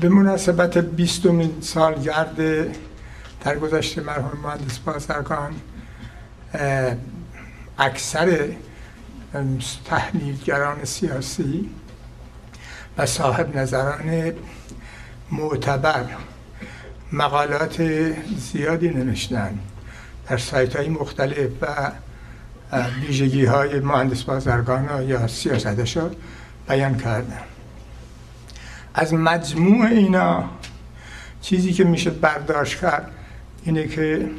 به مناسبت بیستمین سالگرد در گذشته مرحوم مهندس بازرگان اکثر تحلیلگران سیاسی و صاحب نظران معتبر مقالات زیادی نوشتن در سایت های مختلف و ویژگی های مهندس بازرگان یا سیاستش بیان کردن از مجموع اینا چیزی که میشه برداشت کرد اینه که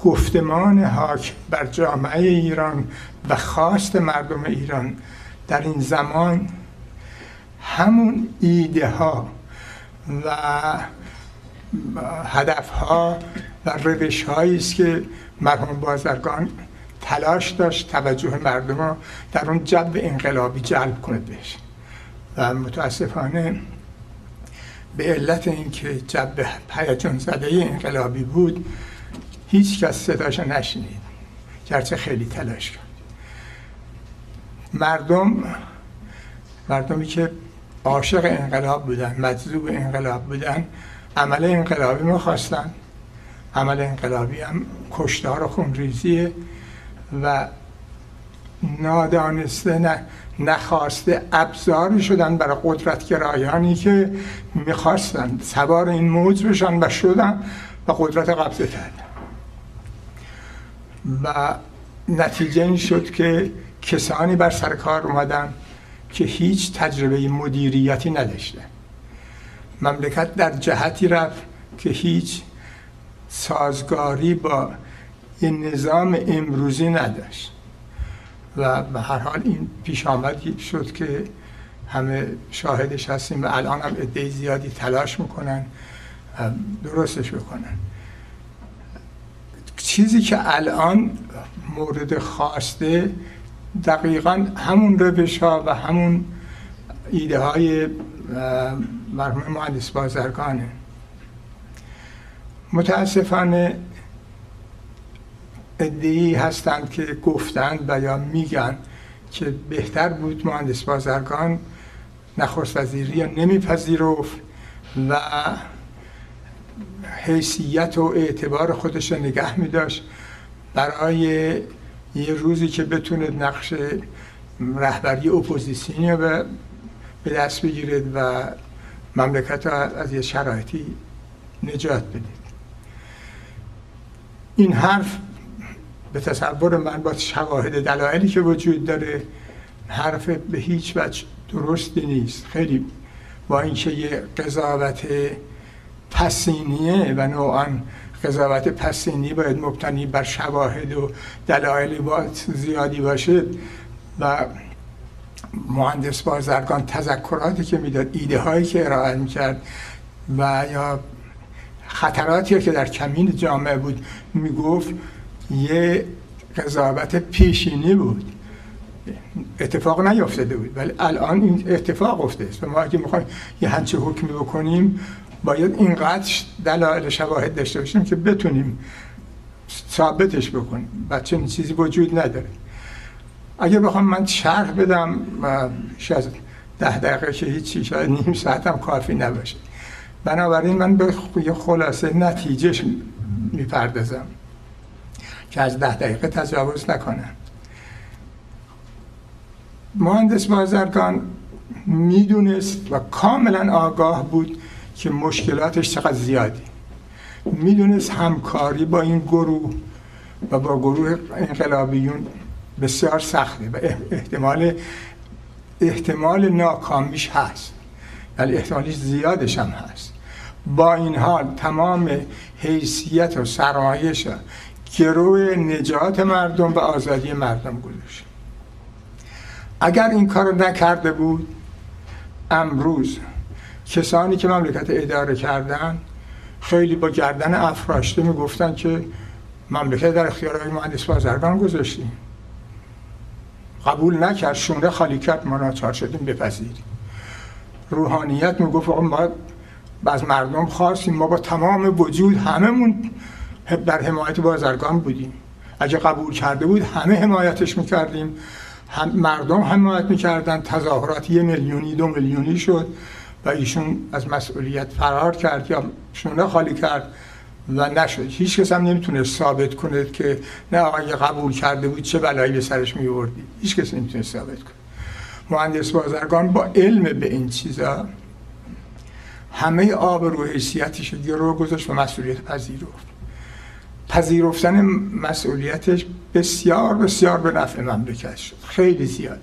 گفتمان حاک بر جامعه ایران و خواست مردم ایران در این زمان همون ایده ها و هدف ها و روش هایی است که مرحوم بازرگان تلاش داشت توجه مردم رو در اون جو انقلابی جلب کنه بهش. و متاسفانه به علت اینکه جو هیجان زده انقلابی بود هیچ کس صداشو نشنید گرچه خیلی تلاش کرد. مردم مردمی که عاشق انقلاب بودن مجذوب انقلاب بودن عمل انقلابی می‌خواستن. عمل انقلابی هم کشتار و خونریزیه و نادانسته نه نخواسته ابزاری شدن برای قدرتگرایانی که می‌خواستن. سوار این موج بشن و شدن و قدرت قبضه کردن. و نتیجه این شد که کسانی بر سر کار اومدن که هیچ تجربه مدیریتی نداشته مملکت در جهتی رفت که هیچ سازگاری با این نظام امروزی نداشت. و به هر حال این پیش آمدی شد که همه شاهدش هستیم و الان هم عده زیادی تلاش می‌کنن درستش بکنن. چیزی که الان مورد خواسته دقیقا همون روش ها و همون ایده های مرحوم مهندس بازرگانه. متاسفانه ادعی هستند که گفتند و یا میگن که بهتر بود مهندس بازرگان نخست وزیری نمیپذیرفت و حیثیت و اعتبار خودش رو نگه می داشت برای یه روزی که بتونه نقش رهبری اپوزیسیونی رو به دست بگیرد و مملکت رو از یه شرایطی نجات بدید. این حرف به تصور من با شواهد دلایلی که وجود داره حرف به هیچ وجه درستی نیست. خیلی با اینکه یه قضاوت پسینیه و نوعا قضاوت پسینی باید مبتنی بر شواهد و دلایل زیادی باشه و مهندس بازرگان تذکراتی که می‌داد ایده هایی که ارائه می‌کرد و یا خطراتی که در کمین جامعه بود می‌گفت یه قضاوت پیشینی بود. اتفاق نیافتاده بود. ولی الان این اتفاق افتاده. است ما اگه می‌خوایم یه همچه حکمی بکنیم باید اینقدر دلایل شواهد داشته باشیم که بتونیم ثابتش بکنیم. چنین چیزی وجود نداره. اگه بخوام من شرح بدم شاید ده دقیقه که هیچی شاید نیم ساعت هم کافی نباشه. بنابراین من به یه خلاصه نتیجهش می‌پردازم. که از ده دقیقه تجاوز نکنم مهندس بازرگان می‌دونست و کاملا آگاه بود که مشکلاتش چقدر زیادی. می‌دونست همکاری با این گروه و با گروه انقلابیون بسیار سخته و احتمال احتمال ناکامیش هست. ولی احتمالش زیادش هم هست. با این حال تمام حیثیت و سرمایش گروه نجات مردم و آزادی مردم گذاشت اگر این کار نکرده بود امروز کسانی که مملکت اداره کردن خیلی با گردن افراشته می‌گفتن که مملکت در اختیار های مهندس بازرگان گذاشتیم قبول نکرد شونه خالی کرد ما ناچار شدیم بپذیریم. روحانیت می‌گفت ما از مردم خواستیم ما با تمام وجود هممون در حمایت بازرگان بودیم. اگه قبول کرده بود همه حمایتش می‌کردیم. هم مردم حمایت می‌کردن. تظاهرات یه میلیونی دو میلیونی شد و ایشون از مسئولیت فرار کرد یا شونه خالی کرد و نشد. هیچ کس هم نمی‌تونه ثابت کنه که نه آقای قبول کرده بود چه بلایی به سرش میوردی. هیچ کس نمی‌تونه ثابت کنه. مهندس بازرگان با علم به این چیزا همه آب رو حیثیتش رو گذاشت و مسئولیت پذیرفت. پذیرفتن مسئولیتش بسیار بسیار به نفع مملکت شد. خیلی زیاد.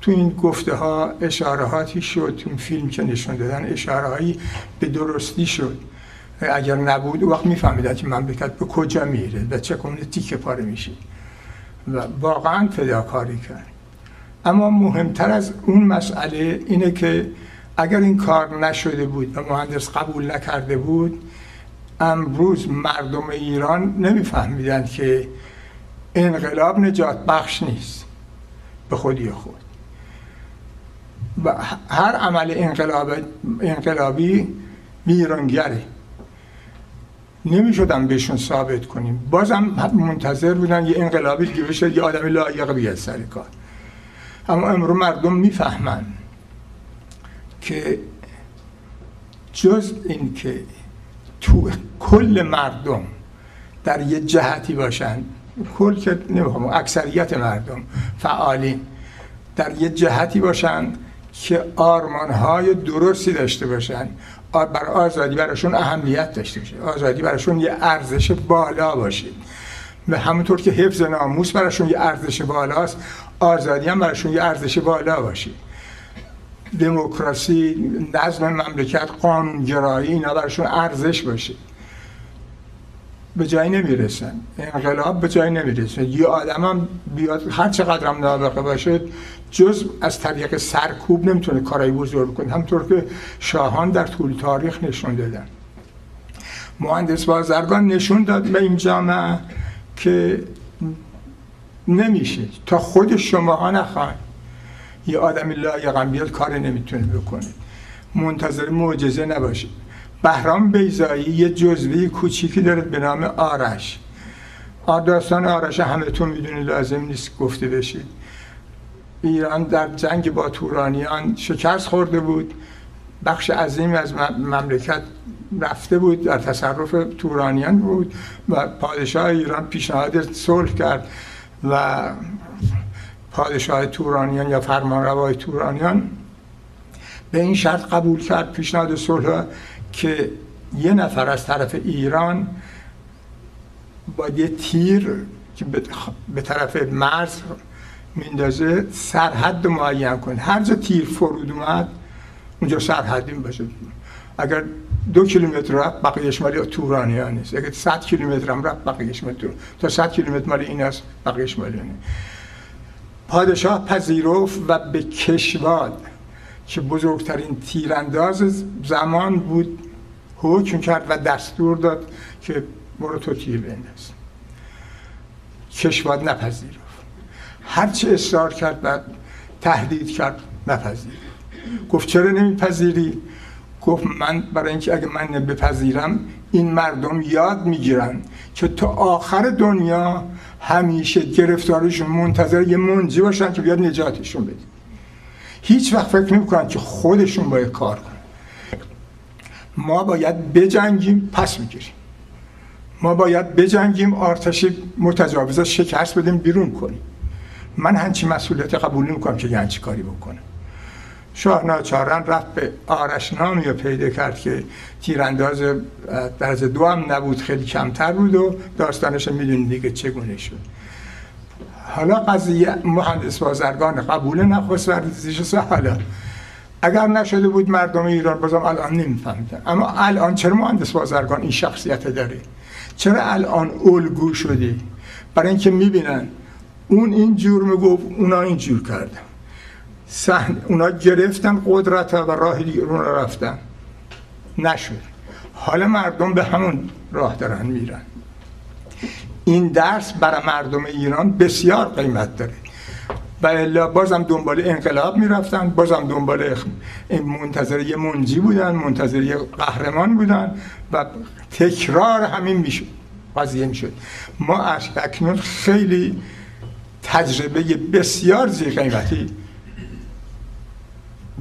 تو این گفته ها اشارهاتی شد تو این فیلم که نشون دادن اشاره هایی به درستی شد. اگر نبود وقت میفهمیدن که مملکت به کجا میره و چه کنه تیکه پاره میشه. و واقعا فداکاری کرد. اما مهمتر از اون مسئله اینه که اگر این کار نشده بود و مهندس قبول نکرده بود امروز مردم ایران نمیفهمیدند که انقلاب نجات بخش نیست. به خودی خود. و هر عمل انقلاب انقلابی ویرانگره. نمی‌شدم بهشون ثابت کنیم. بازم منتظر بودن یه انقلابی دیگه بشه یه آدم لایق بیاد سر کار. اما امرو مردم می‌فهمن که جز این که تو کل مردم در یه جهتی باشن کل که نمی‌خوام اکثریت مردم فعالین در یه جهتی باشن که آرمانهای درستی داشته باشن. بر آزادی براشون اهمیت داشته باشه. آزادی براشون یه ارزش بالا باشه. و همونطور که حفظ ناموس براشون یه ارزش بالاست آزادی هم براشون یه ارزش بالا باشه. دموکراسی نظم مملکت قانونگرایی اینا براشون ارزش باشه. به جایی نمی‌رسن. انقلاب به جایی نمی‌رسن یه آدم هم بیاد هر چقدر هم نابقه باشه جز از طریق سرکوب نمی‌تونه کارای بزرگ کنه. همطور که شاهان در طول تاریخ نشون دادن. مهندس بازرگان نشون داد به این جامعه که نمیشه. تا خود شما ها نخواهید یه آدم لایقم بیاد کار نمی‌تونه بکنه منتظر معجزه نباشید بهرام بیزایی یه جزوه کوچیکی داره به نام آرش. داستان آرش همه تو می‌دونی لازم نیست گفته بشید ایران در جنگ با تورانیان شکست خورده بود. بخش عظیم از مملکت رفته بود در تصرف تورانیان بود و پادشاه ایران پیشنهاد صلح کرد و پادشاه تورانیان یا فرمانروای تورانیان به این شرط قبول کرد پیشنهاد صلح که یه نفر از طرف ایران با یه تیر که به طرف مرز میندازه سرحد معین کنه. هر جا تیر فرود اومد اونجا سرحدی باشه. اگر دو کیلومتر رفت بقیهش مالی تورانیان نیست. اگر صد کیلومتر هم رفت بقیهش مالی تا صد کیلومتر مالی این است بقیهش مالی پادشاه پذیرفت و به کشواد که بزرگترین تیرانداز زمان بود حکم کرد و دستور داد که برو تو تیر بنداز. کشواد نپذیرفت. هرچی اصرار کرد و تهدید کرد نپذیرفت. گفت چرا نمیپذیری؟ گفت من برای اینکه اگه من بپذیرم این مردم یاد می‌گیرن که تا آخر دنیا همیشه گرفتارشون منتظر یه منجی باشن که بیاد نجاتشون بده. هیچ وقت فکر نمی‌کنن که خودشون باید کار کنن. ما باید بجنگیم پس می‌گیریم. ما باید بجنگیم آرتش متجاوز شکست بدیم بیرون کنیم. من هنچی مسئولیت قبول نمی‌کنم که یه کاری بکنم. شاه ناچارن رفت به آرشنامی رو پیدا کرد که تیرانداز درجه دو هم نبود خیلی کمتر بود و داستانش می‌دونید دیگه چگونه شد. حالا قضیه مهندس بازرگان قبول نخست ورزشش حالا اگر نشده بود مردم ایران بازم الان نمیفهمیدن. اما الان چرا مهندس بازرگان این شخصیت داره؟ چرا الان الگو شده؟ برای اینکه می‌بینن اون این جور می‌گفت اونا این جور کردن. سحن اونا گرفتن قدرت و راه دیگه رو رفتن. نشد. حالا مردم به همون راه دارن میرن. این درس برای مردم ایران بسیار قیمت داره. و الا بازم دنبال انقلاب می‌رفتن بازم دنبال منتظر یه منجی بودن منتظر یه قهرمان بودن و تکرار همین می‌شد قضیه می‌شد. ما اکنون خیلی تجربه بسیار زی قیمتی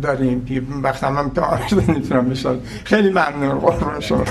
داریم. وقت هم هم نمی‌تونم بشن خیلی ممنون. قربان شما.